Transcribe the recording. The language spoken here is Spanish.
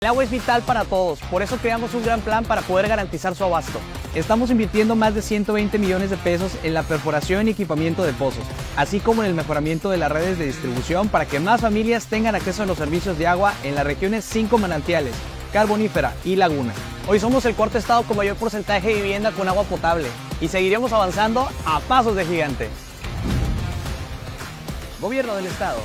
El agua es vital para todos, por eso creamos un gran plan para poder garantizar su abasto. Estamos invirtiendo más de 120 millones de pesos en la perforación y equipamiento de pozos, así como en el mejoramiento de las redes de distribución para que más familias tengan acceso a los servicios de agua en las regiones 5 manantiales, carbonífera y laguna. Hoy somos el cuarto estado con mayor porcentaje de vivienda con agua potable y seguiremos avanzando a pasos de gigante. Gobierno del Estado.